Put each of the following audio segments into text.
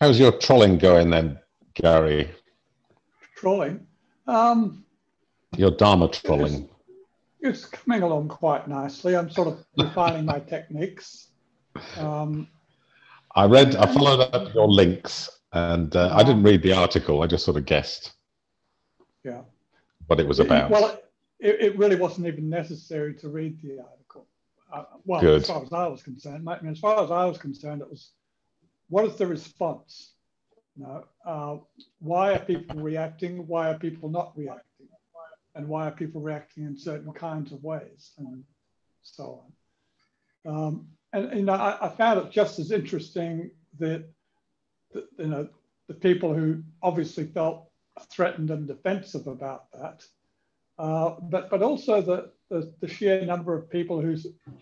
How's your trolling going then, Gary? Trolling. Um, your Dharma trolling. It's, it's, coming along quite nicely. I'm sort of refining my techniques. Um, I read, I followed up your links, and uh, I didn't read the article. I just sort of guessed. Yeah. What it was about. Well, it, it really wasn't even necessary to read the article. Uh, well, Good. as far as I was concerned, I mean, as far as I was concerned, it was what is the response? You know, uh, why are people reacting? Why are people not reacting? And why are people reacting in certain kinds of ways? And so on. Um, and you know, I, I, found it just as interesting that, that you know the people who obviously felt threatened and defensive about that, uh, but but also the, the, the sheer number of people who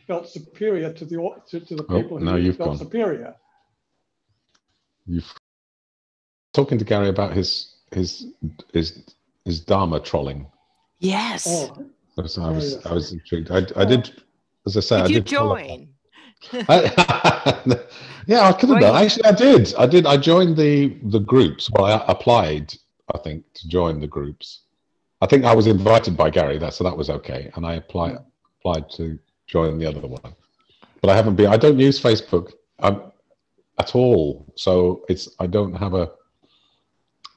felt superior to the to, to the oh, people oh, who felt gone. superior. You've talking to Gary about his his his his Dharma trolling. Yes. Oh. So I was oh, yes. I was intrigued. I, I did, as I said, did I you did join? I, yeah, I could have done. Actually, I did. I did. I joined the the groups. Well, I applied. I think to join the groups. I think I was invited by Gary. That so that was okay, and I applied applied to join the other one. But I haven't been. I don't use Facebook um, at all. So it's. I don't have a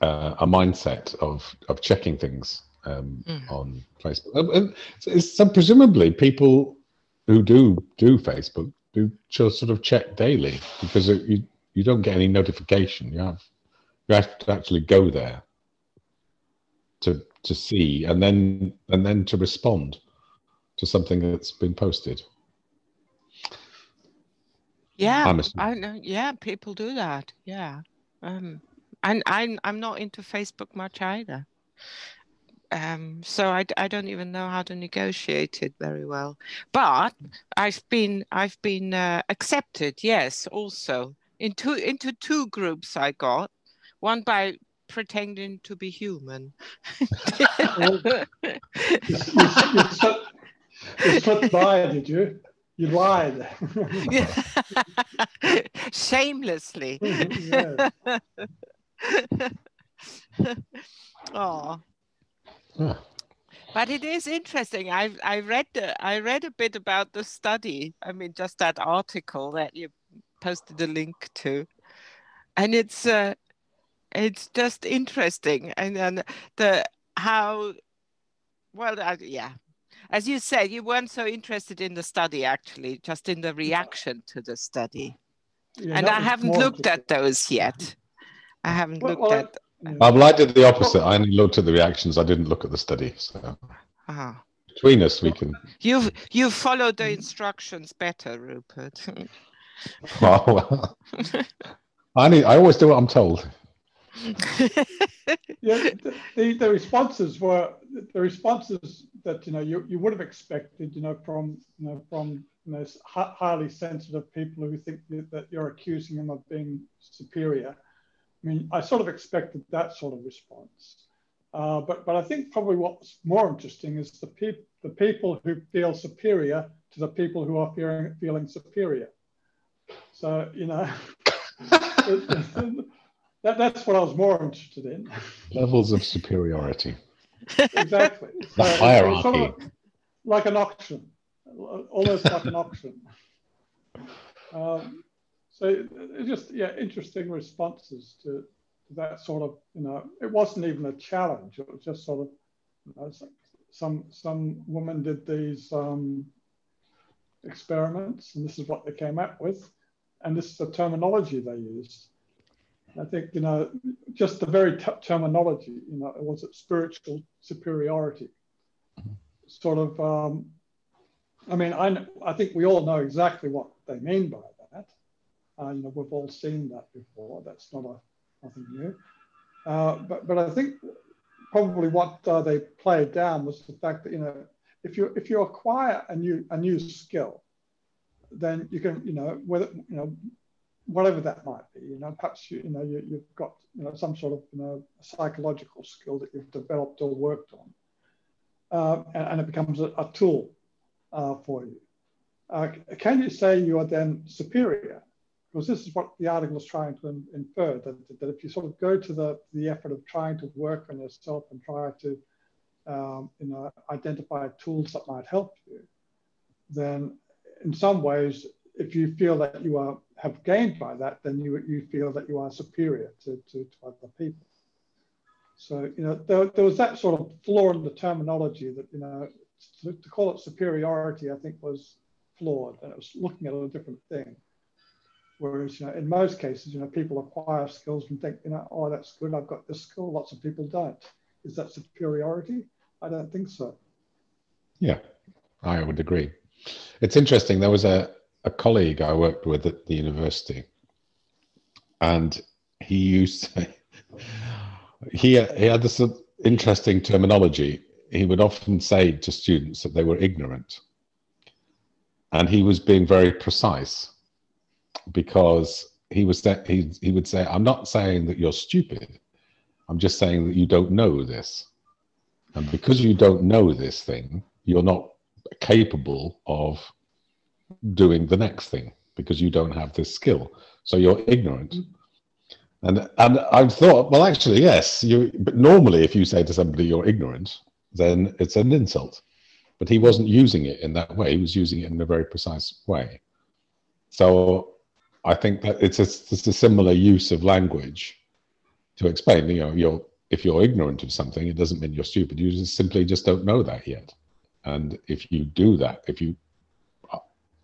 uh, a mindset of of checking things um, mm. on Facebook. And, and so presumably people who do do Facebook do just sort of check daily because it, you you don't get any notification. You have you have to actually go there to to see and then and then to respond to something that's been posted. Yeah, I know. Yeah, people do that. Yeah, um, and I'm I'm not into Facebook much either. Um, so I, I don't even know how to negotiate it very well. But I've been I've been uh, accepted, yes, also into into two groups. I got one by pretending to be human. you, you, you, you by, did you? You lied. Shamelessly. oh. But it is interesting. I I read the, I read a bit about the study. I mean, just that article that you posted a link to, and it's uh, it's just interesting. And then the how well, uh, yeah, as you said, you weren't so interested in the study actually, just in the reaction to the study. Yeah, and I haven't looked at those yet. I haven't well, looked well, at. Well, I did the opposite. I only looked at the reactions. I didn't look at the study. So uh-huh. between us, we can. You've you followed the instructions better, Rupert. oh, well, I need, I always do what I'm told. yeah, the, the responses were the responses that you know you, you would have expected, you know, from you know from know, highly sensitive people who think that you're accusing them of being superior I mean, I sort of expected that sort of response. Uh, but, but I think probably what's more interesting is the, peop- the people who feel superior to the people who are fearing, feeling superior. So, you know, that, that's what I was more interested in. Levels of superiority. Exactly. The so hierarchy. Sort of like an auction, almost like an auction. Um, so just yeah, interesting responses to, to, that sort of you know. It wasn't even a challenge. It was just sort of you know, some some woman did these um, experiments, and this is what they came up with, and this is the terminology they used. I think you know just the very terminology. You know, was it spiritual superiority? Sort of. Um, I mean, I I think we all know exactly what they mean by that. uh, you know, we've all seen that before. That's not a nothing new. Uh, but but I think probably what uh, they played down was the fact that you know if you if you acquire a new a new skill, then you can you know whether you know whatever that might be. You know, perhaps you, you know you, have got you know some sort of you know psychological skill that you've developed or worked on, uh, and, and, it becomes a, a tool uh, for you. Uh, can you say you are then superior? because this is what the article is trying to in, infer that, that if you sort of go to the, the effort of trying to work on yourself and try to um, you know, identify tools that might help you, then in some ways, if you feel that you are have gained by that, then you, you feel that you are superior to, to, to other people. So, you know, there, there was that sort of flaw in the terminology that, you know, to, to call it superiority, I think was flawed and it was looking at a different thing. Whereas, you know, in most cases, you know, people acquire skills and think, you know, oh, that's good, I've got this skill. Lots of people don't. Is that superiority? I don't think so. Yeah, I would agree. It's interesting. There was a, a colleague I worked with at the university, and he used to, he, he had this interesting terminology. He would often say to students that they were ignorant. And he was being very precise because he was he, he would say, I'm not saying that you're stupid. I'm just saying that you don't know this. And because you don't know this thing, you're not capable of doing the next thing because you don't have this skill. So you're ignorant. And and I thought, well, actually, yes. You but normally, if you say to somebody you're ignorant, then it's an insult. But he wasn't using it in that way. He was using it in a very precise way. So I think that it's a, it's a similar use of language to explain. You know, you're if you're ignorant of something, it doesn't mean you're stupid. You just simply just don't know that yet. And if you do that, if you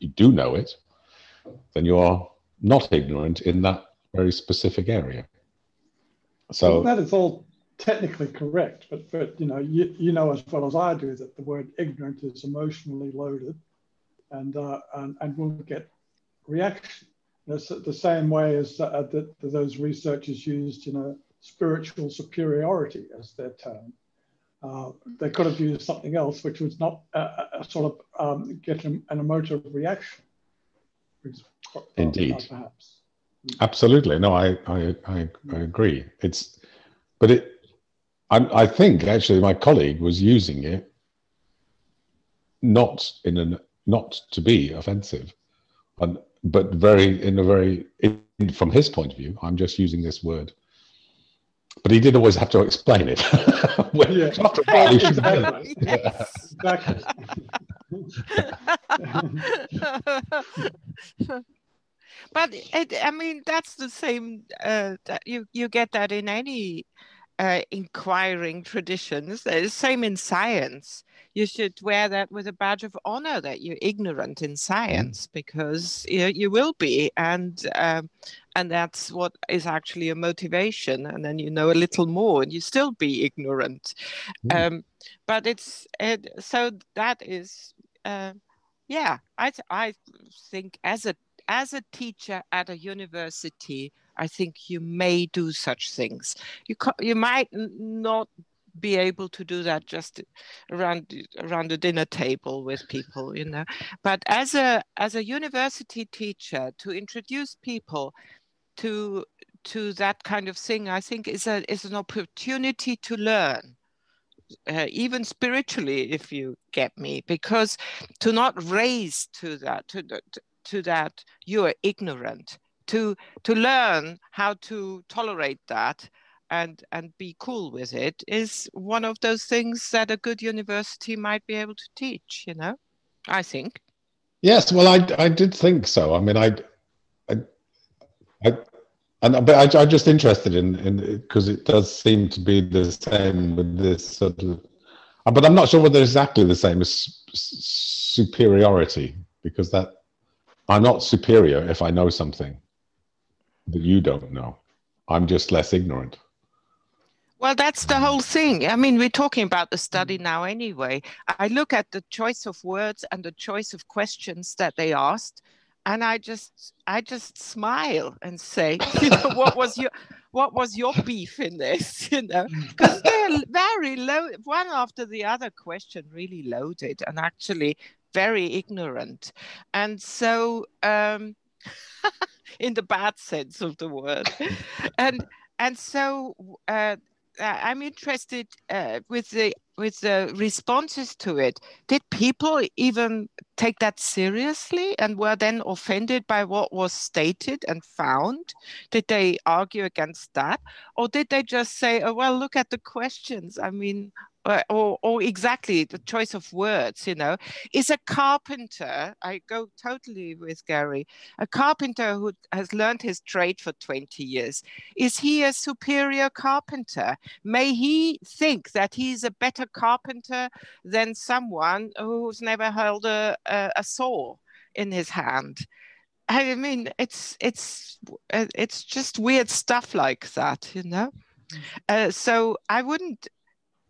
you do know it, then you are not ignorant in that very specific area. So well, that is all technically correct, but but you know you, you know as well as I do that the word ignorant is emotionally loaded, and uh, and, and will get reaction. It's the same way as uh, that those researchers used, you know, spiritual superiority as their term. Uh, they could have used something else, which was not uh, a, sort of um, get an, an, emotive reaction. Indeed, perhaps. Absolutely, no, I, I I, I agree. It's, but it, I, I think actually my colleague was using it not in an not to be offensive, and but very in a very in, from his point of view. I'm just using this word but he did always have to explain it. yeah. exactly. exactly. but it, I mean, that's the same. Uh, that you you get that in any uh, inquiring traditions. The same in science. You should wear that with a badge of honor that you're ignorant in science because you, you will be, and um, and that's what is actually a motivation. And then you know a little more, and you still be ignorant. Mm. Um, but it's it, so that is. Uh, yeah, I I think as a as a teacher at a university, I think you may do such things. You you might not be able to do that just around around the dinner table with people, you know. But as a as a university teacher, to introduce people to to that kind of thing, I think is a is an opportunity to learn. Uh, even spiritually, if you get me, because to not raise to that, to, to that, you are ignorant to to learn how to tolerate that and and be cool with it is one of those things that a good university might be able to teach you know i think. Yes well i i did think so. I mean i i, I and but I, i'm just interested in in because it does seem to be the same with this sort of uh, but i'm not sure whether exactly the same as superiority because that i'm not superior if i know something that you don't know. I'm just less ignorant. Well, that's the whole thing. I mean, we're talking about the study now anyway. I look at the choice of words and the choice of questions that they asked, and I just I just smile and say, you know, what was your what was your beef in this? You know, because they're very low, one after the other question, really loaded and actually very ignorant. And so um in the bad sense of the word. and and so uh, I'm interested uh, with the with the responses to it, did people even take that seriously and were then offended by what was stated and found? Did they argue against that? Or did they just say, oh, well, look at the questions? I mean, or, or, or, exactly the choice of words, you know, is a carpenter. I go totally with Gary. A carpenter who has learned his trade for 20 years. Is he a superior carpenter? May he think that he's a better carpenter than someone who's never held a, a, a saw in his hand? I mean, it's it's it's just weird stuff like that, you know. Mm. Uh, so I wouldn't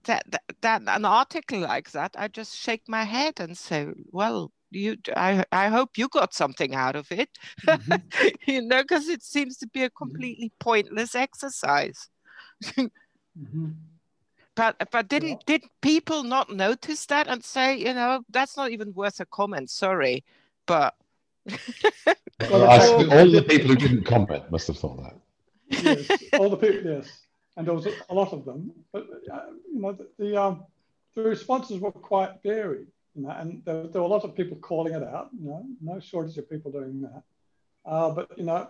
that, that, that an article like that, I just shake my head and say, well, you I, I hope you got something out of it mm-hmm. you know because it seems to be a mm-hmm. completely pointless exercise mm-hmm. but but didn't yeah. did people not notice that and say you know that's not even worth a comment sorry but well, all the people who didn't comment must have thought that yes all the people yes and there was a lot of them. But uh, you know, the the, um, the, responses were quite varied, you know, and there, there, were a lot of people calling it out. You know, no shortage of people doing that. Uh, but you know,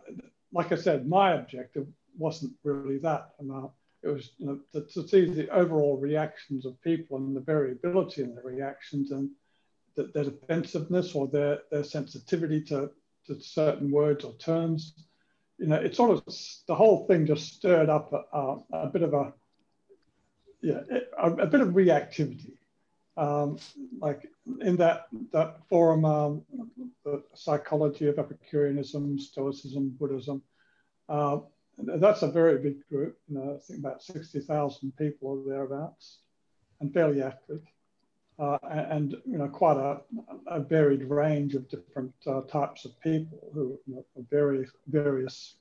like I said, my objective wasn't really that. And, uh, it was you know to, to, see the overall reactions of people and the variability in the reactions and the, their defensiveness or their, their sensitivity to, to certain words or terms you know, it sort of the whole thing just stirred up a, a, a bit of a yeah a, a bit of reactivity. Um, like in that that forum, um, the psychology of Epicureanism, Stoicism, Buddhism. Uh, that's a very big group. You know, I think about sixty thousand people or thereabouts, and fairly active. Uh, and, you know quite a, a varied range of different uh, types of people who you know, various various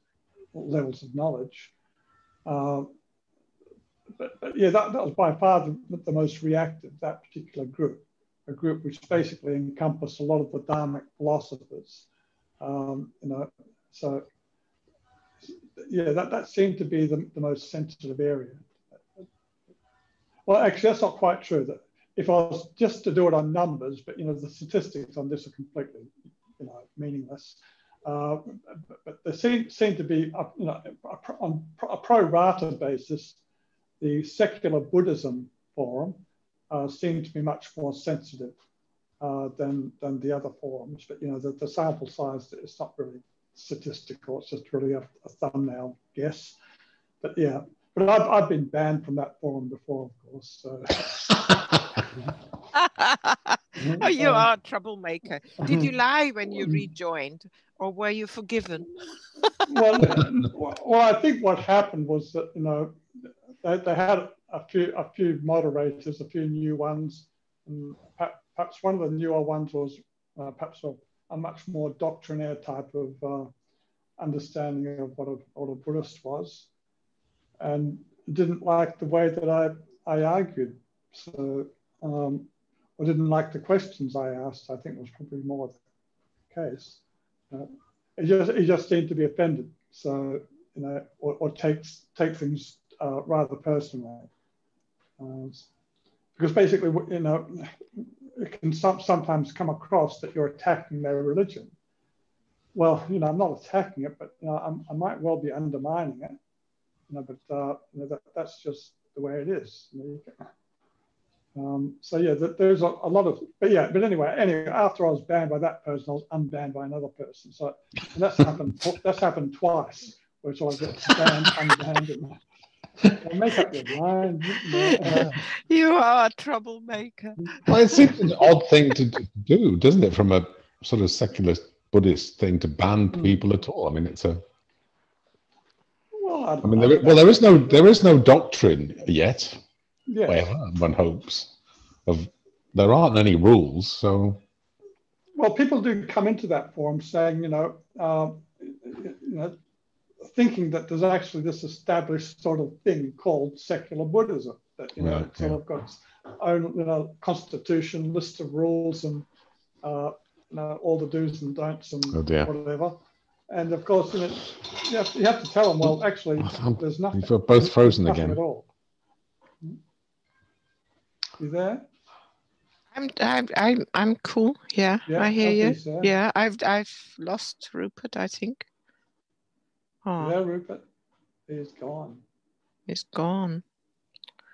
levels of knowledge. Uh, but, but, yeah, that, that was by far the, the, most reactive that particular group, a group which basically encompassed a lot of the Dharmic philosophers. Um, you know, so yeah, that, that seemed to be the, the most sensitive area. Well, actually, that's not quite true. That if I was just to do it on numbers, but you know, the statistics on this are completely, you know, meaningless. Uh, but, but, there seem, seem to be, a, you know, a, on a pro rata basis, the secular Buddhism forum uh, seemed to be much more sensitive uh, than, than the other forums. But you know, the, the sample size is not really statistical; it's just really a, a thumbnail guess. But yeah, but I've, I've been banned from that forum before, of course. So. oh, you are a troublemaker. Did you lie when you rejoined, or were you forgiven? well, well, I think what happened was that you know they, they had a few a few moderators, a few new ones, and perhaps one of the newer ones was uh, perhaps a, a, much more doctrinaire type of uh, understanding of what a, what a Buddhist was, and didn't like the way that I I argued. So um, or didn't like the questions I asked, I think was probably more the case. Uh, he, just, he just seemed to be offended. So, you know, or, or takes, take things uh, rather personally. Uh, because basically, you know, it can some, sometimes come across that you're attacking their religion. Well, you know, I'm not attacking it, but you know, i might well be undermining it. You know, but uh, you know, that, that's just the way it is. You know, you can, um, so yeah, there's a, a, lot of, but yeah, but anyway, anyway, after I was banned by that person, I was unbanned by another person. So that's happened. that's happened twice, where so I get banned, unbanned, and make up your mind. You are a troublemaker. Well, it seems an odd thing to do, doesn't it, from a sort of secular Buddhist thing to ban hmm. people at all? I mean, it's a. Well, I, I mean, there, well, there is no there is no doctrine yet. Yeah. Well, one hopes. Of there aren't any rules, so. Well, people do come into that forum saying, you know, uh, you know, thinking that there's actually this established sort of thing called secular Buddhism that you know right, sort yeah. of got its own you know constitution, list of rules, and uh, you know, all the do's and don'ts and oh whatever. And of course, you, know, you, have, you have to tell them, well, actually, there's nothing. You're both frozen again. At all. You there? I'm I'm I'm I'm cool. Yeah, Yeah, I hear you. sir. Yeah, I've I've lost Rupert. I think. Oh, Yeah, Rupert. He's gone. he's gone.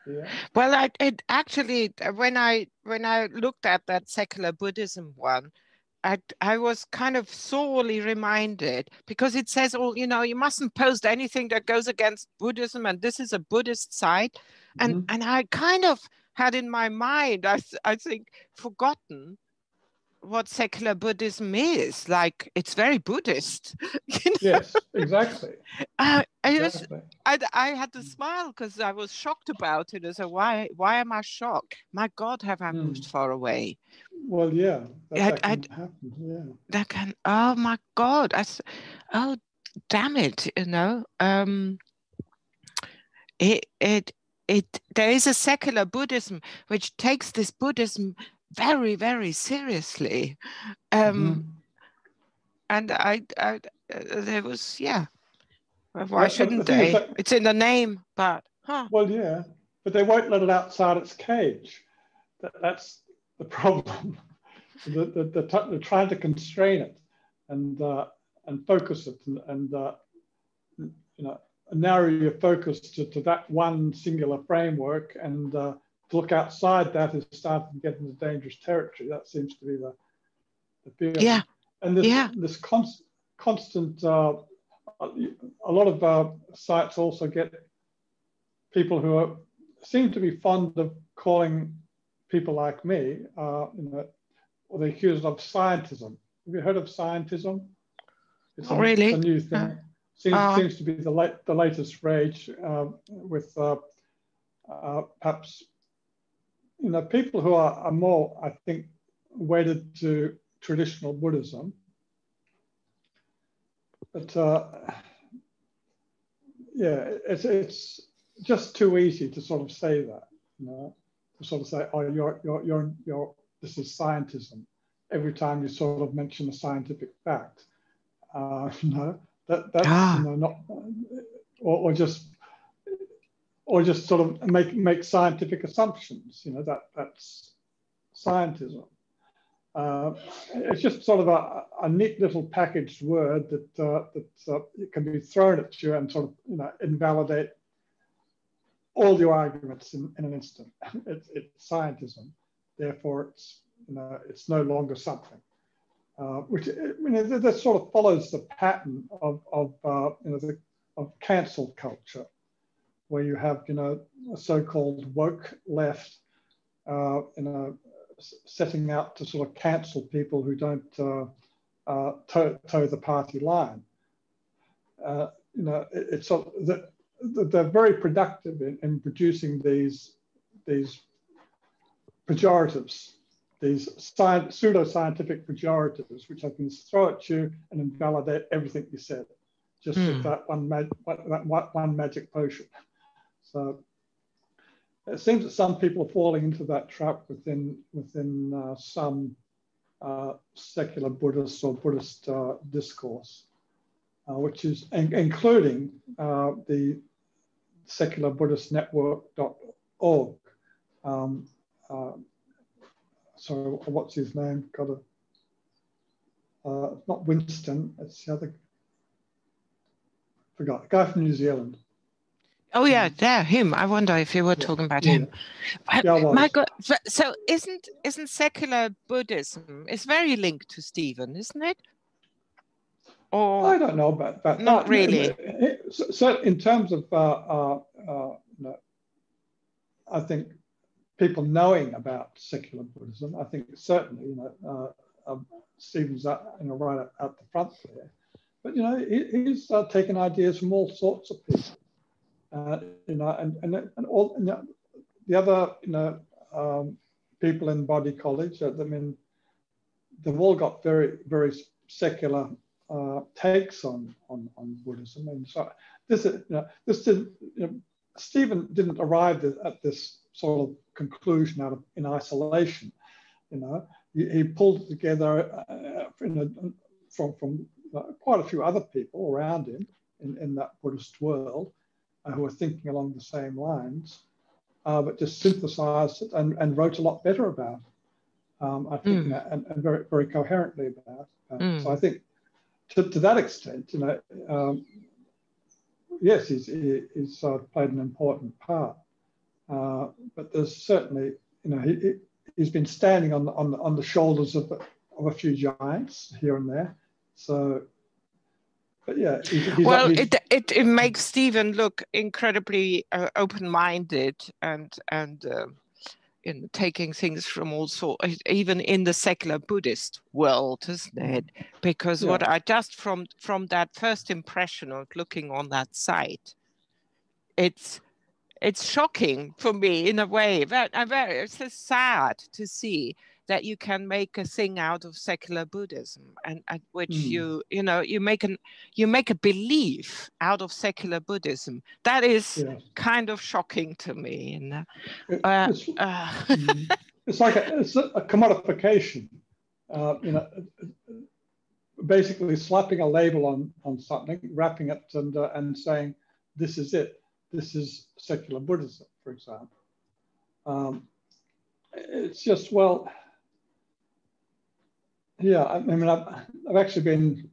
Yeah. Well, I it actually when I when I looked at that secular Buddhism one, I I was kind of sorely reminded because it says, oh, you know, you mustn't post anything that goes against Buddhism, and this is a Buddhist site, and Mhm. and I kind of had in my mind, I th- I think, forgotten what secular Buddhism is. Like it's very Buddhist. you know? Yes, exactly. I, I was exactly. I, I had to smile because I was shocked about it. I said, why why am I shocked? My God, have I moved Mm. far away? Well, yeah, that, I'd- can happen. Yeah. That can oh my God. I oh damn it, you know. Um it it it there is a secular Buddhism which takes this Buddhism very, very seriously. Um Mhm. and I I uh, there was yeah. Why shouldn't is they? that- It's in the name, but huh. Well, yeah, but they won't let it outside its cage. That, that's the problem. the, the, the, t- they're trying to constrain it and uh, and focus it and, and uh, you know narrow your focus to, to that one singular framework and uh, to look outside that is starting to get into dangerous territory. That seems to be the the feeling. Yeah. And this Yeah. this const, constant uh, a lot of uh, sites also get people who are, seem to be fond of calling people like me, uh, you know, or they're accused of scientism. Have you heard of scientism? It's a, really. It's a new thing. Seems, uh. seems to be the late, the latest rage uh, with uh, uh, perhaps, you know, people who are, are more, I think, wedded to traditional Buddhism. But uh, yeah, it's it's just too easy to sort of say that, you know, to sort of say, oh, you're you're you're you're this is scientism. Every time you sort of mention a scientific fact, uh, you know, that that's Ah. you know not, or, or just or just sort of make make scientific assumptions. You know, that that's scientism. Uh, it's just sort of a, a neat little packaged word that uh, that uh, can be thrown at you and sort of you know invalidate all your arguments in, in an instant. It's, it's scientism, therefore it's you know it's no longer something. Uh, which I mean that, that sort of follows the pattern of of uh, you know the of cancel culture, where you have you know a so-called woke left, uh, you know setting out to sort of cancel people who don't uh, uh, toe, toe, the party line. Uh, you know, it, it's the, they're very productive in, in, producing these these pejoratives, these sci pseudo-scientific pejoratives, which I can throw at you and invalidate everything you said, just Hmm. with that one, mag, that one, magic potion. So it seems that some people are falling into that trap within within uh, some uh, secular Buddhist or Buddhist uh, discourse, uh, which is in, including uh, the secular Buddhist network.org. Um, uh, so what's his name? Got a uh, not Winston. It's the other. Forgot. The guy from New Zealand. Oh yeah, there him. I wonder if you were talking about Yeah. him. But Yeah, my God, so- isn't isn't secular Buddhism is very linked to Stephen, isn't it? Or I don't know about that. Not really. So, so in terms of, uh, uh, uh, know, I think people knowing about secular Buddhism, I think certainly, you know, uh, um, Stephen's uh, you know, right at, the front there. But, you know, he, he's uh, taken ideas from all sorts of people. Uh, you know, and, and, and all you know, the other, you know, um, people in Bodhi College, uh, I mean, they've all got very, very secular uh, takes on, on, on Buddhism. And so this, is, you know, this did, you know, Stephen didn't arrive at this sort of conclusion out of in isolation. You know, he, he pulled together uh, a, from from uh, quite a few other people around him in, in that Buddhist world uh, who were thinking along the same lines. uh, but just synthesized it and, and wrote a lot better about it. Um, I think, mm. and, and, very, very coherently about it. Mm. So I think to, to that extent, you know, um, yes, he's, he's uh, played an important part. Uh, but there's certainly, you know, he, he's been standing on the, on the, on the shoulders of, of a few giants here and there. So, but yeah. He's, he's well, it, it, it makes Stephen look incredibly uh, open-minded and, and uh, in taking things from all sorts, even in the secular Buddhist world, isn't it? Because yeah. what I just from from that first impression of looking on that site, it's it's shocking for me in a way. Very, very, it's just sad to see that you can make a thing out of secular Buddhism, and, and which mm. you you know you make an you make a belief out of secular Buddhism. That is kind of shocking to me. Uh, it's, uh, it's, like a, it's a commodification. Uh, you know, basically slapping a label on on something, wrapping it, and and saying this is it. This is secular Buddhism, for example. Um, it's just well yeah, I mean, I've, I've actually been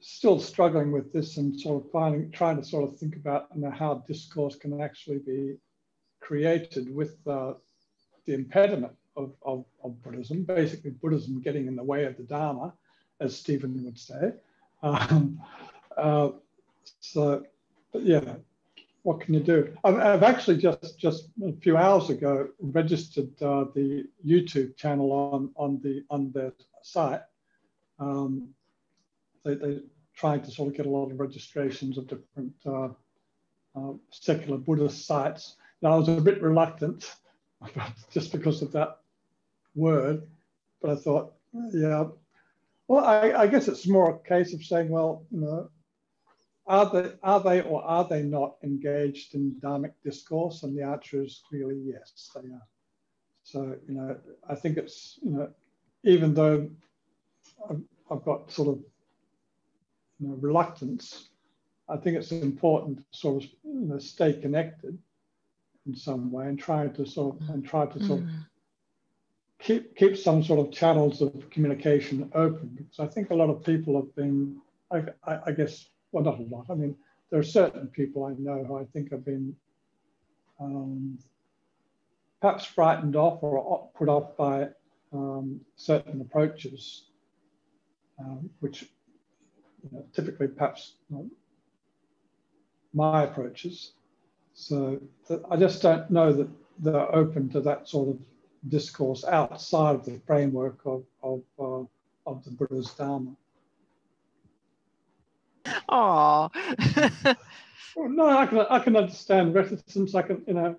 still struggling with this and sort of finding, trying to sort of think about you know, how discourse can actually be created with uh, the impediment of, of, of, Buddhism, basically Buddhism getting in the way of the Dharma, as Stephen would say. Um, uh, so, but yeah, what can you do? I've, I've, actually just just a few hours ago registered uh, the YouTube channel on on the on their site. Um, they, they're trying to sort of get a lot of registrations of different uh, uh, secular Buddhist sites. Now I was a bit reluctant just because of that word, but I thought, yeah. Well, I, I guess it's more a case of saying, well, you know, are they, are they or are they not engaged in dharmic discourse? And the answer is clearly yes, they are. So, you know, I think it's, you know, even though I've, I've got sort of you know, reluctance, I think it's important to sort of you know, stay connected in some way and try to sort of, and try to sort of mm. keep, keep some sort of channels of communication open because I think a lot of people have been, I, I, I guess, well, not a lot. I mean, there are certain people I know who I think have been um, perhaps frightened off or put off by um, certain approaches, um, which you know, typically perhaps my approaches. So I just don't know that they're open to that sort of discourse outside of the framework of, of, uh, of the Buddha's Dharma. Oh. no, I can I can understand reticence. I can you know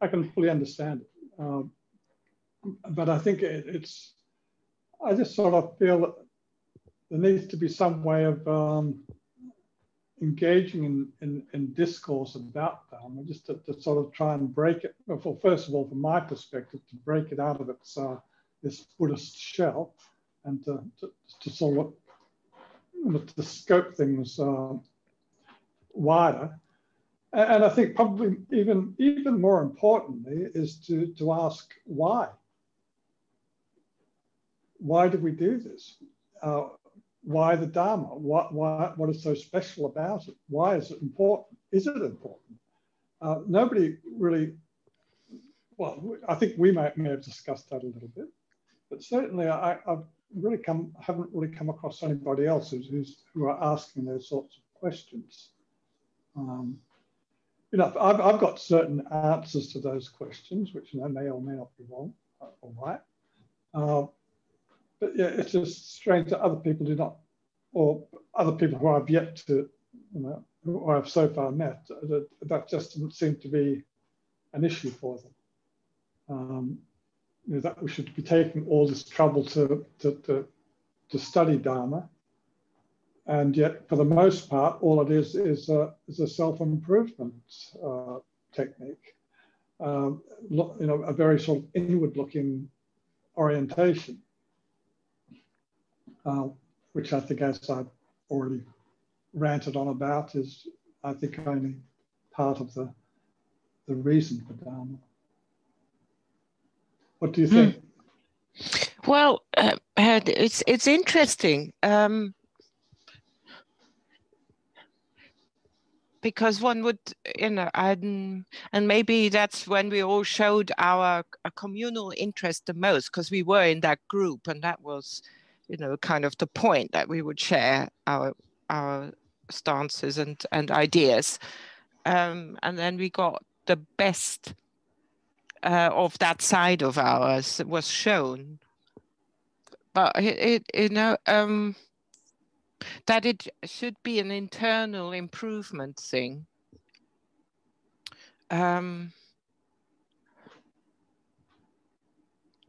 I can fully understand it. Um, but I think it, it's I just sort of feel that there needs to be some way of um, engaging in, in, in, discourse about them, just to, to, sort of try and break it. Well, first of all, from my perspective, to break it out of its uh, this Buddhist shell, and to, to, to sort of to scope things uh, wider. And I think probably even, even more importantly is to, to ask why. Why do we do this? Uh, why the Dharma? What, why, what is so special about it? Why is it important? Is it important? Uh, nobody really, well, I think we may, may have discussed that a little bit, but certainly I, I've really come haven't really come across anybody else who's, who are asking those sorts of questions. Um, you know, I've, I've got certain answers to those questions, which you know, may or may not be wrong or right. Uh, but yeah, it's just strange that other people do not, or other people who I've yet to, you know, who I've so far met, that, that just doesn't seem to be an issue for them. Um, you know, that we should be taking all this trouble to, to, to, to study Dharma. And yet, for the most part, all it is is a, is a self-improvement uh, technique. Um, you know, a very sort of inward-looking orientation, uh, which I think, as I've already ranted on about, is I think only part of the the reason for Dharma. What do you think? Hmm. Well, uh, it's it's interesting. Um, because one would you know and and maybe that's when we all showed our communal interest the most because we were in that group and that was you know kind of the point that we would share our our stances and and ideas um, and then we got the best uh, of that side of ours was shown but it, it you know um, that it should be an internal improvement thing. Um,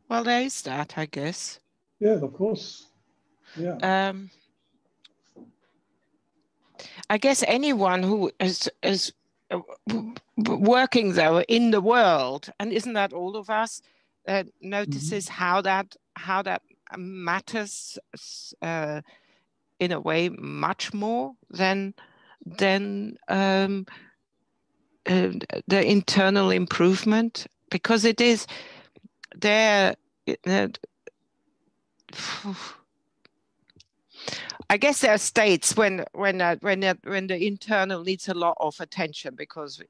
well, there is that, I guess. Yeah, of course. Yeah. Um, I guess anyone who is is working though in the world, and isn't that all of us, uh, notices mm -hmm. how that how that matters uh, in a way much more than than um, uh, the internal improvement because it is there. Uh, I guess there are states when when uh, when uh, when the internal needs a lot of attention because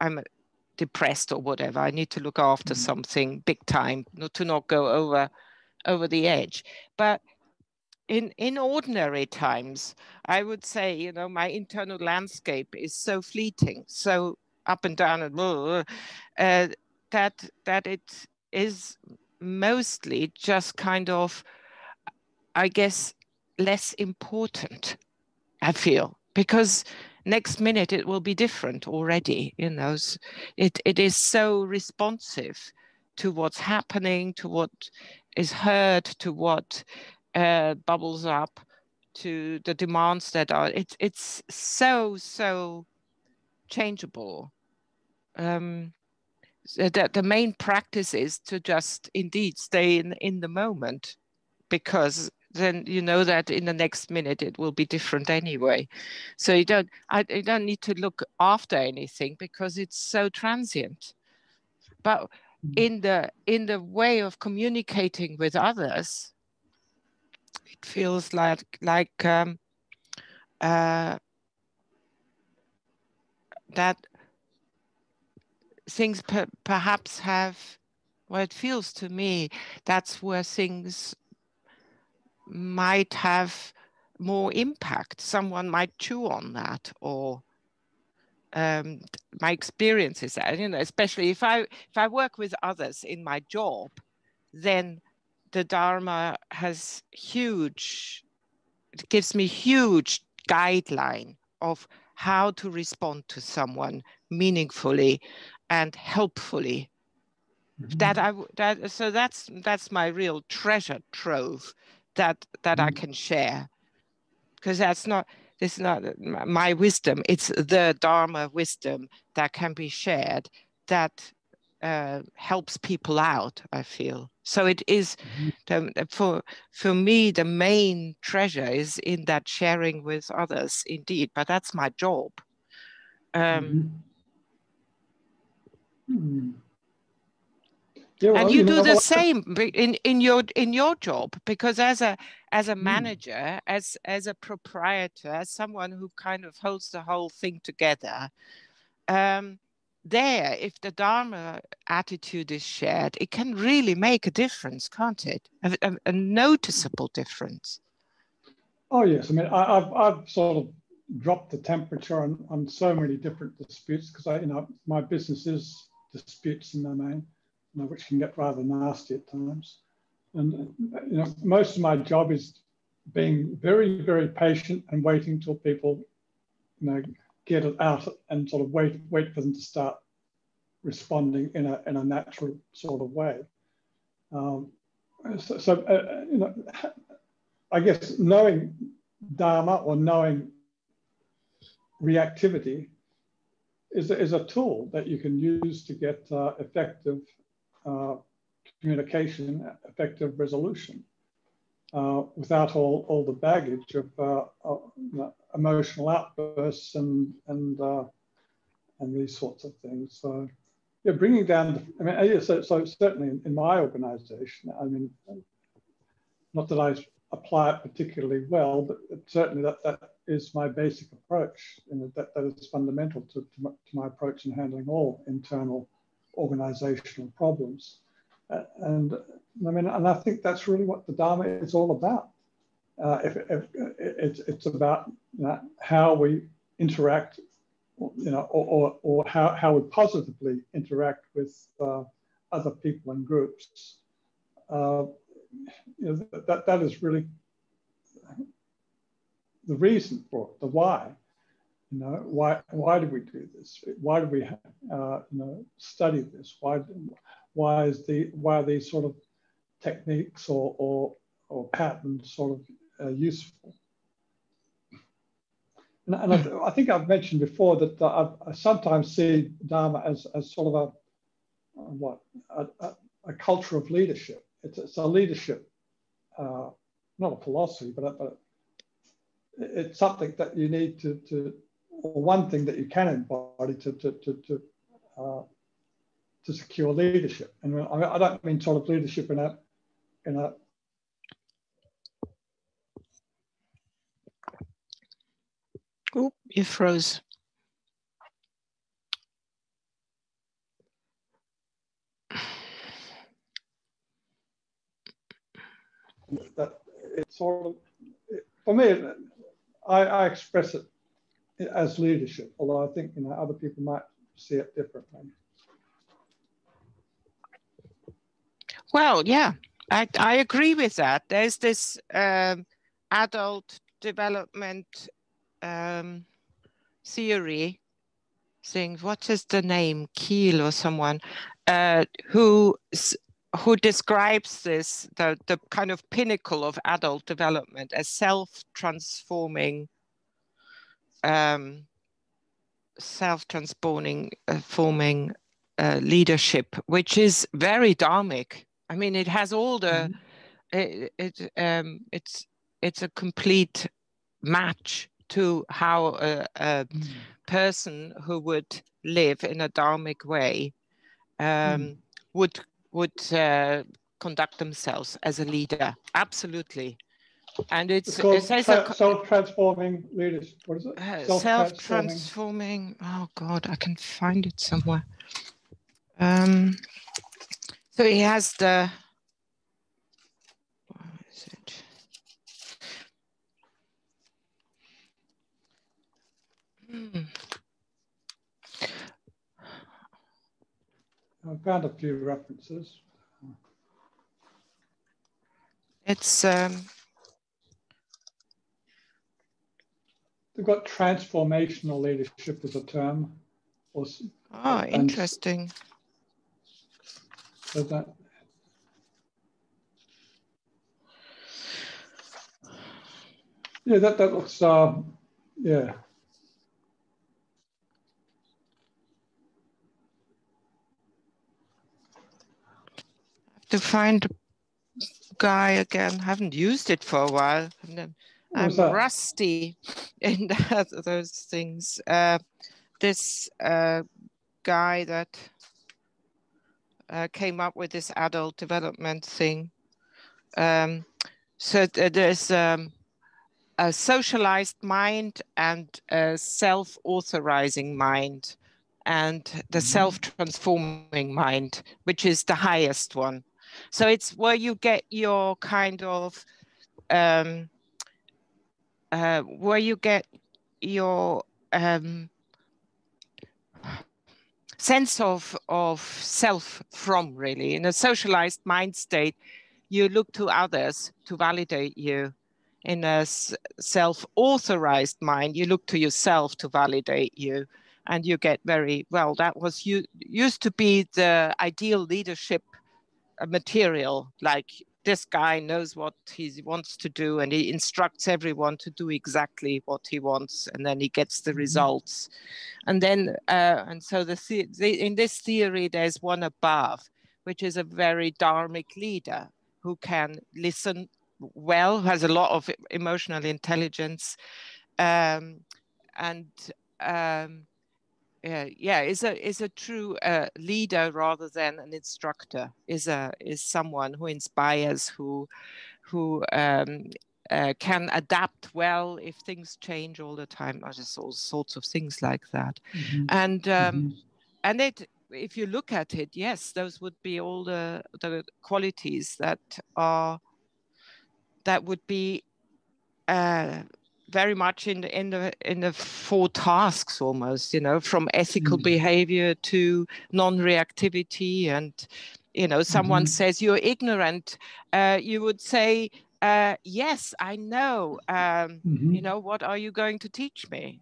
I'm depressed or whatever. I need to look after mm -hmm. something big time, not to not go over over the edge. But in in ordinary times i would say you know my internal landscape is so fleeting so up and down and uh, that that it is mostly just kind of i guess less important i feel because next minute it will be different already you know it, it is so responsive to what's happening to what is heard to what uh, bubbles up to the demands that are it's it's so so changeable. Um that the main practice is to just indeed stay in in the moment because then you know that in the next minute it will be different anyway so you don't I, you don't need to look after anything because it's so transient but mm-hmm. in the in the way of communicating with others it feels like like um, uh, that things per perhaps have well it feels to me that's where things might have more impact someone might chew on that or um, my experience is that you know especially if i if i work with others in my job then the Dharma has huge, it gives me huge guideline of how to respond to someone meaningfully and helpfully. Mm-hmm. That I that so that's that's my real treasure trove that that mm-hmm. I can share because that's not this is not my wisdom it's the dharma wisdom that can be shared that uh, helps people out i feel so it is mm-hmm. the, for for me the main treasure is in that sharing with others indeed but that's my job um, mm-hmm. And you, do the same in, in your in your job because as a as a mm. manager as as a proprietor as someone who kind of holds the whole thing together um, there, if the Dharma attitude is shared, it can really make a difference, can't it? A, a, a noticeable difference. Oh, yes. I mean, I, have I've sort of dropped the temperature on, on so many different disputes because I, you know, my business is disputes in the main, which can get rather nasty at times. And, you know, most of my job is being very, very patient and waiting till people, you know, get it out and sort of wait wait for them to start responding in a, in a natural sort of way. Um, so, so uh, you know, I guess knowing Dharma or knowing reactivity is, is a tool that you can use to get uh, effective uh, communication, effective resolution. Uh, without all, all the baggage of, uh, of emotional outbursts and and uh, and these sorts of things. So yeah, bringing down. I mean, yeah, so, so certainly in, in my organisation, I mean, not that I apply it particularly well, but certainly that that is my basic approach, and that that is fundamental to, to my, to, my, approach in handling all internal organisational problems. Uh, and I mean, and I think that's really what the Dharma is all about. Uh, if, if, it's, it's about you know, how we interact, you know, or, or, or, how, how we positively interact with uh, other people and groups. Uh, you know, that, that is really the reason for it, the why. You know, why, why do we do this? Why do we, uh, you know, study this? Why, why is the, why are these sort of techniques or, or, or patterns sort of uh, useful. And, and I, I, think I've mentioned before that uh, I, I, sometimes see Dharma as, as sort of a, what, a, a, a, culture of leadership. It's, it's a leadership, uh, not a philosophy, but, but it's something that you need to, to one thing that you can embody to, to, to, to, uh, to secure leadership. And I, I don't mean sort of leadership in a, in a Oh, you froze. That it's sort of for me. I, I express it as leadership, although I think you know other people might see it differently. Well, yeah, I, I agree with that. There's this um, adult development um, theory thing. What is the name? Keel or someone uh, who who describes this the the kind of pinnacle of adult development as self-transforming, um, self-transforming, uh, forming uh, leadership, which is very dharmic. I mean, it has all the. Mm -hmm. It, it um, it's it's a complete match to how a, a mm. person who would live in a dharmic way um, mm. would would uh, conduct themselves as a leader. Absolutely. And it's, it's it tra self-transforming leaders. What is it? Uh, self-transforming. Oh God, I can find it somewhere. Um, so he has the Hmm. I found a few references. It's um, they've got transformational leadership as a term. oh, interesting. So that yeah, that that looks um, yeah. I have to find guy again. Haven't used it for a while. I'm rusty in that, those things. Uh, this uh, guy that uh, came up with this adult development thing. Um, so th there's um, a socialized mind and a self-authorizing mind and the mm -hmm. self-transforming mind, which is the highest one. So it's where you get your kind of um, uh, where you get your um, sense of of self from really. In a socialized mind state you look to others to validate you. In a self-authorized mind you look to yourself to validate you. And you get very well that was you used to be the ideal leadership material like this guy knows what he wants to do and he instructs everyone to do exactly what he wants and then he gets the mm-hmm. results and then uh, and so the, the, in this theory there's one above which is a very dharmic leader who can listen well has a lot of emotional intelligence um, and um, uh, yeah is a is a true uh, leader rather than an instructor is a is someone who inspires who who um, uh, can adapt well if things change all the time just all sorts of things like that mm-hmm. and um, mm-hmm. and it if you look at it yes those would be all the the qualities that are that would be uh, very much in the in the in the four tasks almost you know from ethical mm. behavior to non-reactivity and you know someone mm-hmm. says you're ignorant uh, you would say uh, yes i know um, mm-hmm. you know what are you going to teach me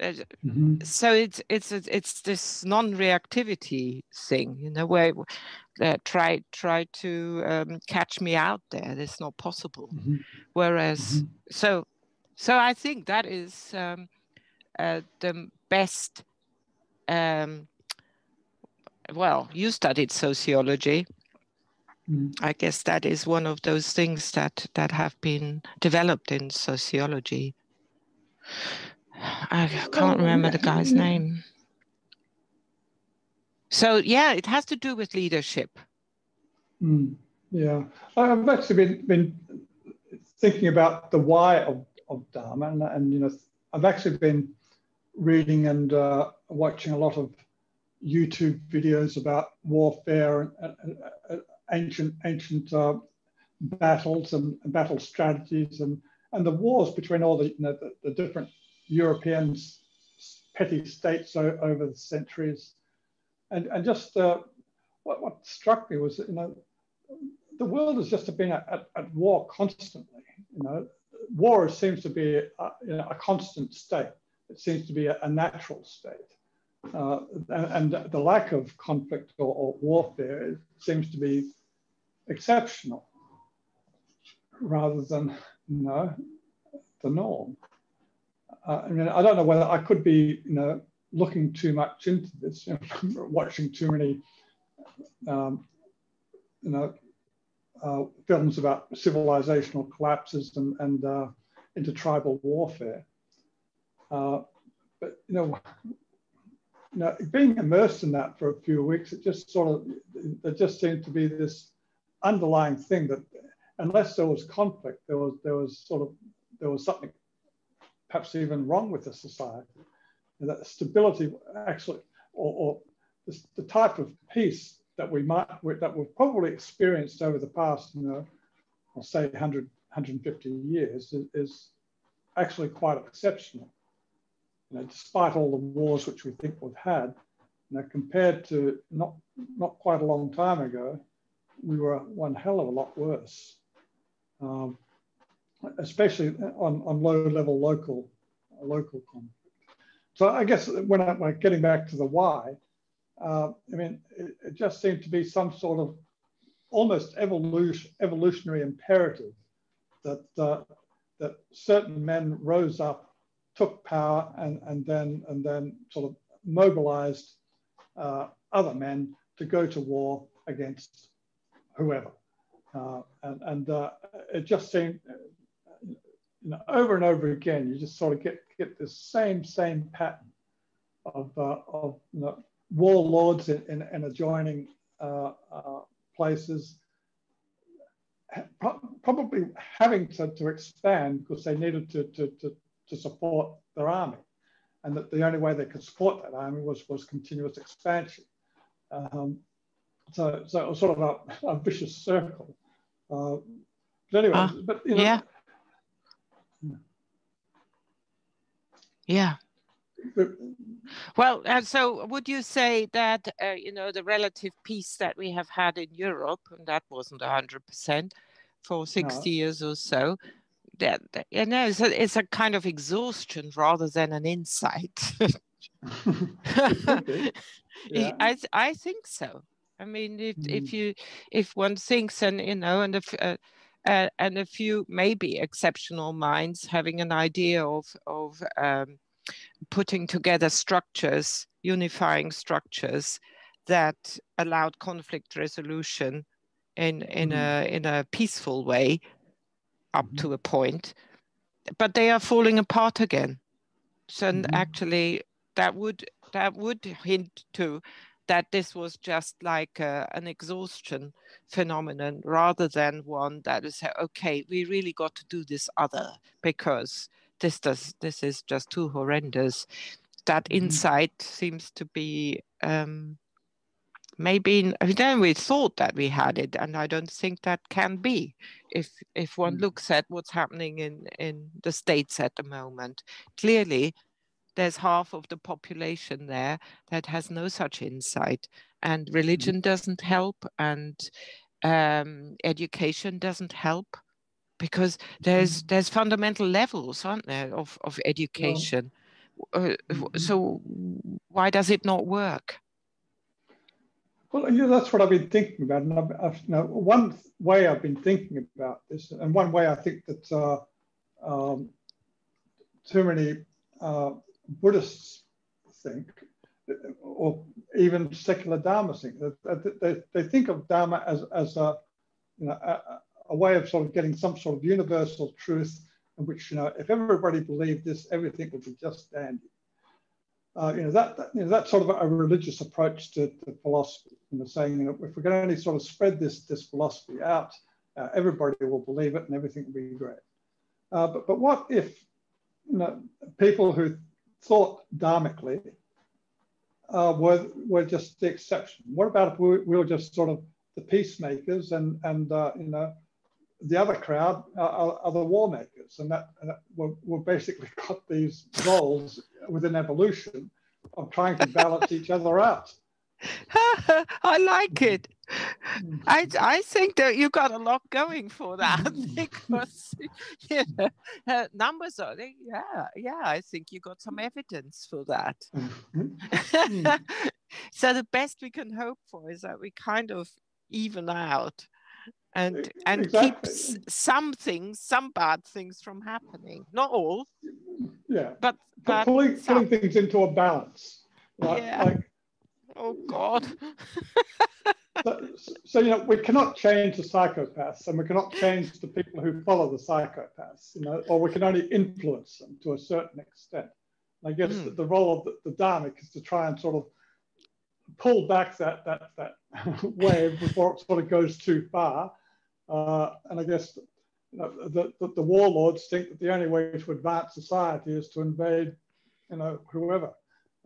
uh, mm-hmm. so it's it's it's this non-reactivity thing you know where uh, try try to um, catch me out there it's not possible mm-hmm. whereas mm-hmm. so so I think that is um, uh, the best. Um, well, you studied sociology. Mm. I guess that is one of those things that that have been developed in sociology. I can't remember the guy's name. So yeah, it has to do with leadership. Mm. Yeah, I've actually been been thinking about the why of of Dharma. And, and, you know, I've actually been reading and uh, watching a lot of YouTube videos about warfare and, ancient ancient uh, battles and, battle strategies and and the wars between all the you know the, the different European petty states over the centuries, and and just uh, what what struck me was you know the world has just been at, at, at war constantly. You know war seems to be a, you know, a, constant state. It seems to be a, a natural state. Uh, and, the lack of conflict or, or, warfare seems to be exceptional rather than you know, the norm. Uh, I mean, I don't know whether I could be, you know, looking too much into this, you know, watching too many, um, you know, uh, films about civilizational collapses and, and uh, intertribal warfare. Uh, but you know, you know, being immersed in that for a few weeks, it just sort of there just seemed to be this underlying thing that unless there was conflict, there was there was sort of there was something perhaps even wrong with the society. And that stability actually, or, or the, the type of peace that we might that we've probably experienced over the past, you know, I'll say 100, 150 years is, is actually quite exceptional. You know, despite all the wars which we think we've had, you know, compared to not not quite a long time ago, we were one hell of a lot worse, um, especially on, on low level local local conflict. So I guess when I'm getting back to the why, uh, I mean, it, it, just seemed to be some sort of almost evolution, evolutionary imperative that uh, that certain men rose up, took power, and and then and then sort of mobilized uh, other men to go to war against whoever, uh, and and uh, it just seemed. You know, over and over again, you just sort of get get this same same pattern of uh, of you know, warlords in, in, in adjoining uh, uh, places, probably having to, to expand because they needed to, to, to, to, support their army. And that the only way they could support that army was, was continuous expansion. Um, so, so it was sort of a, a vicious circle. Uh, but anyway, uh, but you know, yeah. Yeah. Well, and so would you say that uh, you know the relative peace that we have had in Europe, and that wasn't hundred percent for sixty no. years or so, that, that you know it's a, it's a kind of exhaustion rather than an insight. yeah. I I think so. I mean, if mm. if you if one thinks and you know and if. Uh, uh, and a few maybe exceptional minds having an idea of of um, putting together structures, unifying structures that allowed conflict resolution in in mm. a in a peaceful way up mm. to a point but they are falling apart again so mm. actually that would that would hint to that this was just like a, an exhaustion phenomenon rather than one that is okay we really got to do this other because this does this is just too horrendous that mm-hmm. insight seems to be um, maybe then we thought that we had it and i don't think that can be if if one mm. looks at what's happening in in the states at the moment clearly there's half of the population there that has no such insight and mm-hmm. religion doesn't help and um, education doesn't help because there's mm-hmm. there's fundamental levels aren't there of, of education uh, mm-hmm. so why does it not work well, yeah, that's what I've been thinking about. And I've, I've, you know, one way I've been thinking about this, and one way I think that uh, um, too many uh, Buddhists think, or even secular Dharma think, that they, they think of Dharma as, as a, you know, a, way of sort of getting some sort of universal truth in which, you know, if everybody believed this, everything would be just dandy uh, you know, that, that, you know, that's sort of a religious approach to, to philosophy, you know, saying, you know, if we can only sort of spread this, this philosophy out, uh, everybody will believe it and everything will be great. Uh, but, but what if, you know, people who thought dharmically uh, were, were just the exception? What about if we, we were just sort of the peacemakers and, and uh, you know, the other crowd are, are, the war makers, and that, and that we're, we're, basically got these roles within evolution of trying to balance each other out. I like it. I, I think that you got a lot going for that because you know, uh, numbers are yeah yeah I think you got some evidence for that. so the best we can hope for is that we kind of even out and and exactly. keeps some things, some bad things from happening. Not all. Yeah. But, but pulling, pulling things into a balance. Like, yeah. Like, oh God. so, so, you know, we cannot change the psychopaths and we cannot change the people who follow the psychopaths, you know, or we can only influence them to a certain extent. And I guess mm. the, the, role of the, the Dharmic is to try and sort of pull back that that that wave before it sort of goes too far and I guess you know, the, the, the, warlords think that the only way to advance society is to invade, you know, whoever,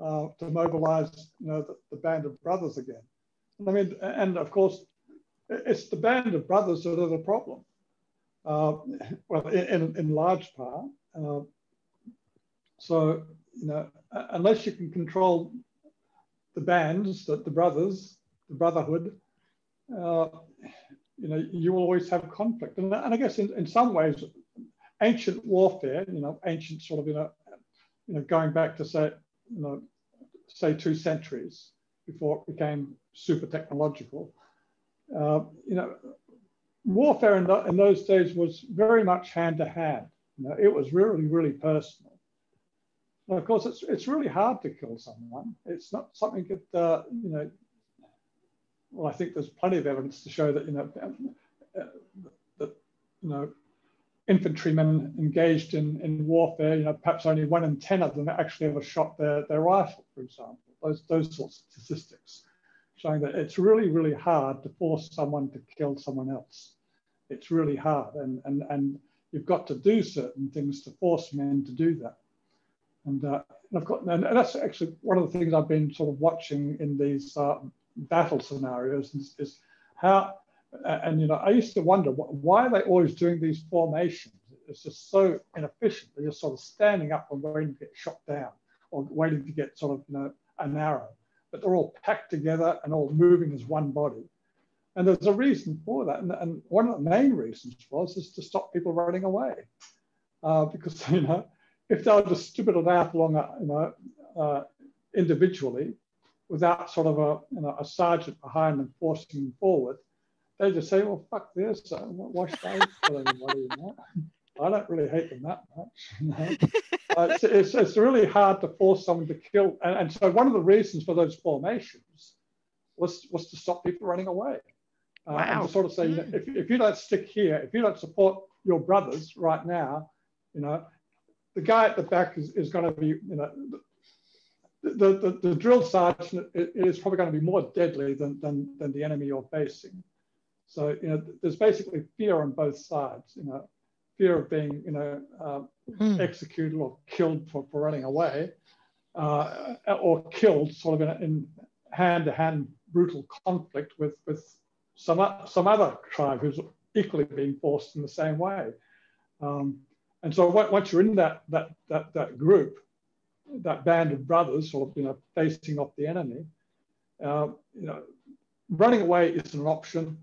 uh, to mobilize, you know, the, the, band of brothers again. I mean, and of course, it's the band of brothers that are the problem. Uh, well, in, in large part. Uh, so, you know, unless you can control the bands, the, the brothers, the brotherhood, uh, you know, you will always have conflict. And, and I guess in, in some ways, ancient warfare, you know, ancient sort of, you know, you know, going back to say, you know, say two centuries before it became super technological, uh, you know, warfare in, the, in those days was very much hand to hand. You know, it was really, really personal. And of course, it's, it's really hard to kill someone. It's not something that, uh, you know, well, I think there's plenty of evidence to show that you know uh, that you know infantrymen engaged in, in warfare, you know, perhaps only one in 10 of them actually ever shot their, their rifle, for example, those, those sorts of statistics, showing that it's really, really hard to force someone to kill someone else. It's really hard. And, and, and you've got to do certain things to force men to do that. And, uh, and I've got, and that's actually one of the things I've been sort of watching in these uh, battle scenarios is, is how, and you know, I used to wonder why are they always doing these formations? It's just so inefficient. They're just sort of standing up and waiting to get shot down or waiting to get sort of, you know, an arrow. But they're all packed together and all moving as one body. And there's a reason for that. And, and one of the main reasons was is to stop people running away. Uh, because, you know, if they were distributed out along, a, you know, uh, individually, without sort of a, you know, a sergeant behind them forcing them forward, they just say, well, fuck this. Why should I kill anybody that? I don't really hate them that much. You know? uh, it's, it's, it's, really hard to force someone to kill. And, and, so one of the reasons for those formations was, was to stop people running away. Uh, wow. And to sort of say, mm. if, if you don't stick here, if you don't support your brothers right now, you know, the guy at the back is, is going to be, you know, the, the, the drill sergeant is probably going to be more deadly than, than, than the enemy you're facing. So, you know, there's basically fear on both sides, you know, fear of being, you know, mm. executed or killed for, for running away, uh, or killed sort of in, in hand-to-hand brutal conflict with, with some, some other tribe who's equally being forced in the same way. Um, and so once you're in that, that, that, that group, that band of brothers sort of, you know, facing off the enemy, uh, you know, running away isn't an option.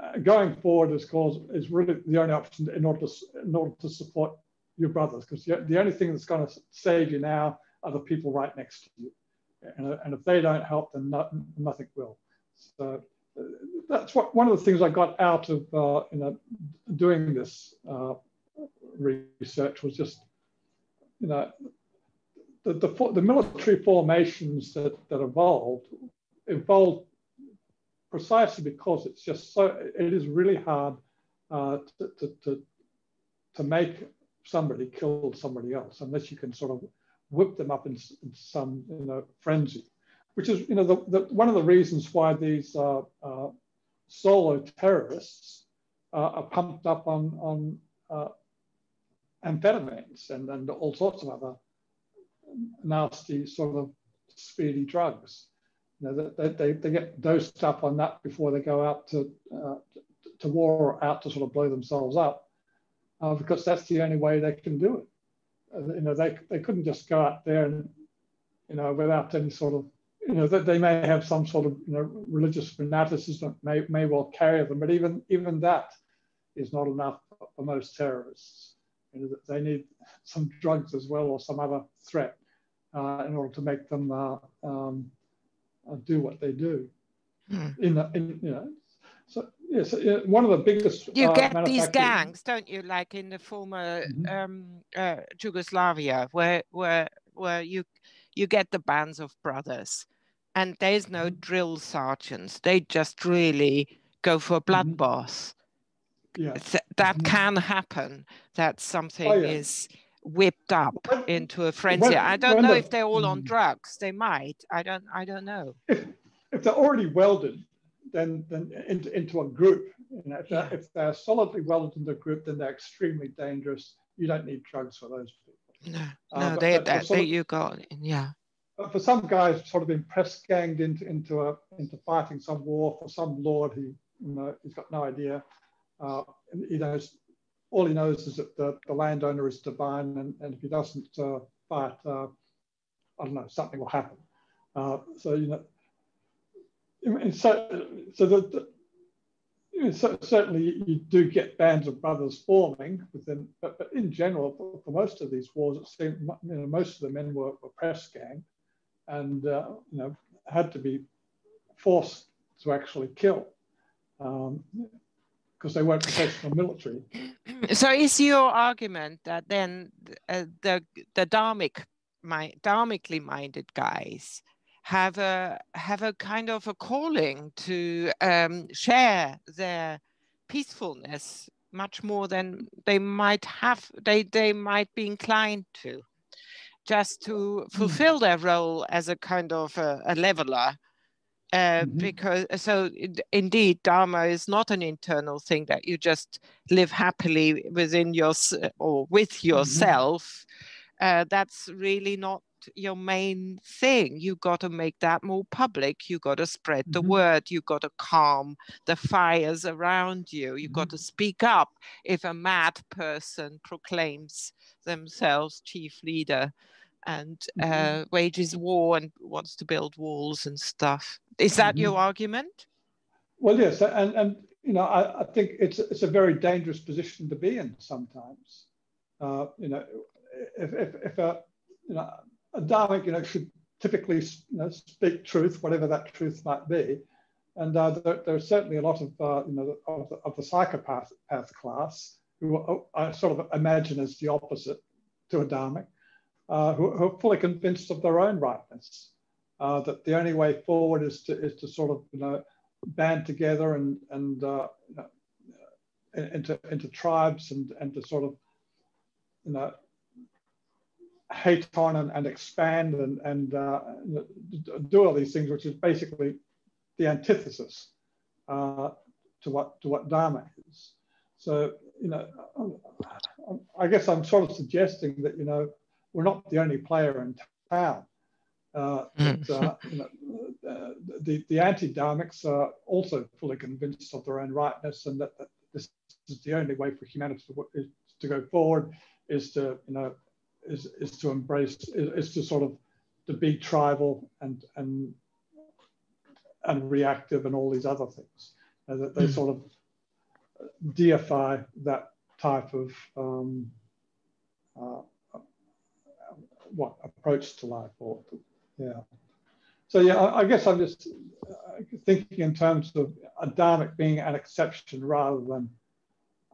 Uh, going forward is cause is really the only option in order to, in order to support your brothers, because the only thing that's going to save you now are the people right next to you. And, and if they don't help, then not, nothing will. So uh, that's what one of the things I got out of uh, you know, doing this uh, research was just, you know, the, the, the military formations that, that evolved evolved precisely because it's just so, it is really hard uh, to, to, to, to, make somebody kill somebody else unless you can sort of whip them up in, in some you know, frenzy, which is you know, the, the, one of the reasons why these uh, uh, solo terrorists uh, are pumped up on, on uh, amphetamines and, and all sorts of other nasty sort of speedy drugs. You know, they, they, they get dosed up on that before they go out to, uh, to war or out to sort of blow themselves up uh, because that's the only way they can do it. Uh, you know, they, they couldn't just go out there and, you know, without any sort of, you know, that they may have some sort of, you know, religious fanaticism may, may well carry them, but even, even that is not enough for most terrorists. You know, they need some drugs as well or some other threat uh, in order to make them uh, um, uh, do what they do. Hmm. In, the, in you know, so yes, yeah, one of the biggest. You uh, get these gangs, don't you? Like in the former mm -hmm. um, uh, Yugoslavia, where where where you you get the bands of brothers, and there's no mm -hmm. drill sergeants. They just really go for a bloodbath. Mm -hmm yeah. Th that mm -hmm. can happen that something oh, yeah. is whipped up when, into a frenzy. When, I don't know the, if they're all on mm. drugs. They might. I don't. I don't know. If, if they're already welded, then then into, into a group. You know, if, they're, yeah. if they're solidly welded into a group, then they're extremely dangerous. You don't need drugs for those people. No, uh, no, they, that, they, you got yeah. But For some guys, sort of been press ganged into into a into fighting some war for some lord who you know he's got no idea uh, he knows all he knows is that the, the landowner is divine, and, and if he doesn't uh, fight, uh, I don't know, something will happen. Uh, so you know, so so the, the so certainly you do get bands of brothers forming within, but, in general, for, for, most of these wars, it seemed you know, most of the men were, were press gang, and uh, you know had to be forced to actually kill. Um, because they weren't professional military. So is your argument that then uh, the the dharmic, my, dharmically minded guys have a have a kind of a calling to um, share their peacefulness much more than they might have they they might be inclined to just to hmm. fulfill their role as a kind of a, a leveler uh, mm-hmm. because so indeed dharma is not an internal thing that you just live happily within your or with mm-hmm. yourself mm-hmm. uh, that's really not your main thing you got to make that more public you got to spread the mm-hmm. word you got to calm the fires around you you got mm-hmm. to speak up if a mad person proclaims themselves chief leader and mm-hmm. uh, wages war and wants to build walls and stuff. Is that mm-hmm. your argument? Well, yes, and and you know I, I, think it's it's a very dangerous position to be in sometimes. Uh, you know, if if, if a you know a dharmic you know should typically you know, speak truth, whatever that truth might be. And uh, there, there's certainly a lot of, uh, you know, of the, of the psychopath class who I sort of imagine as the opposite to a dharmic uh, who, are fully convinced of their own rightness. Uh, that the only way forward is to is to sort of you know band together and and uh, you know, into into tribes and and to sort of you know hate on and, and expand and, and uh, do all these things, which is basically the antithesis uh, to what to what Dharma is. So you know, I guess I'm sort of suggesting that you know we're not the only player in town. Uh, that, uh, you know, uh, the, the anti-dharmics are also fully convinced of their own rightness and that, that this is the only way for humanity to, to go forward is to you know is, is to embrace is, is to sort of to be tribal and and and reactive and all these other things and that they mm. sort of deify that type of um, uh, what approach to life or yeah so yeah I, I guess i'm just uh, thinking in terms of a dharmic being an exception rather than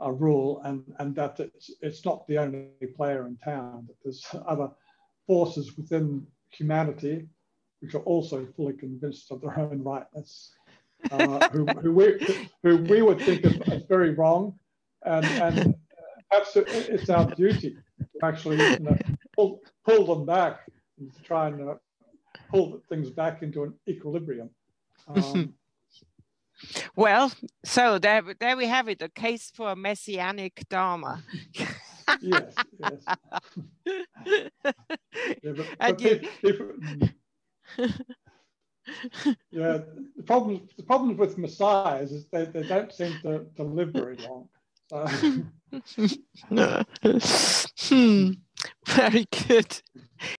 a rule and, and that it's, it's not the only player in town, that there's other forces within humanity which are also fully convinced of their own rightness, uh, who, who, we, who we would think is, very wrong. And, and perhaps it's our duty to actually you know, pull, pull them back and try and uh, pull things back into an equilibrium. Um, well, so there, there we have it, a case for a messianic dharma. yes, yes. yeah, but, but you... if, yeah, the problem, the problem with messiahs is they, they don't seem to, to live very long. So. hmm, very good.